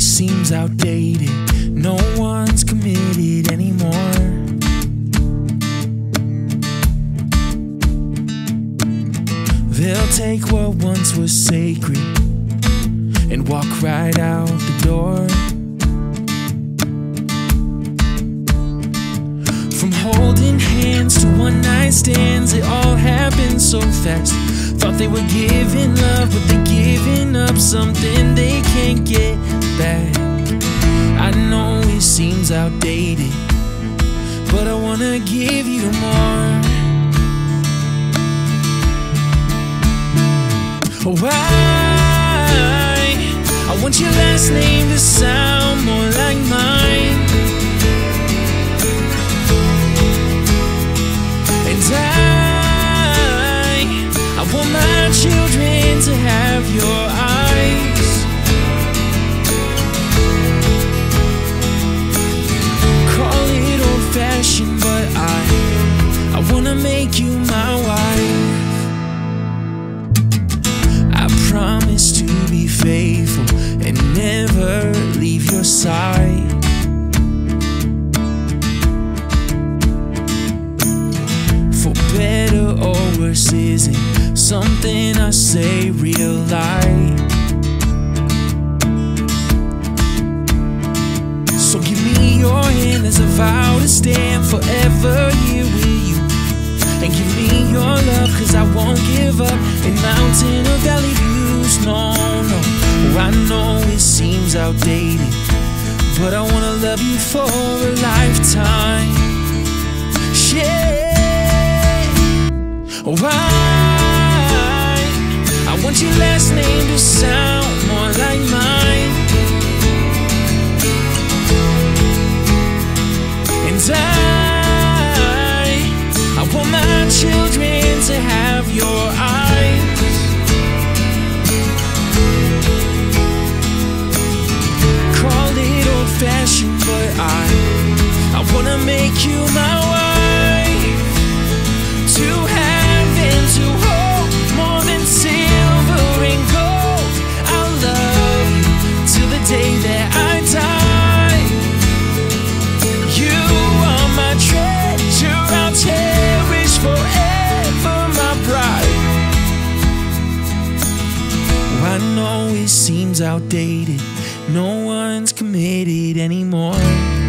seems outdated. No one's committed anymore. They'll take what once was sacred and walk right out the door. From holding hands to one night stands, it all happened so fast. Thought they were giving love, but they're giving up something they can't get back. I know it seems outdated, but I wanna give you more. Why? I want your last name to sound more like mine. And I, I want my children to have your side. For better or worse isn't something I say real life. So give me your hand as a vow to stand forever here with you. And give me your love, cause I won't give up in mountain or valley views. No, no. I know it seems outdated, but I wanna love you for a lifetime. Yeah. Why? I want your last name to sound more like mine. Make you my wife. To have and to hold more than silver and gold. I'll love you till the day that I die. You are my treasure, I'll cherish forever, my bride. Oh, I know it seems outdated, no one's committed anymore.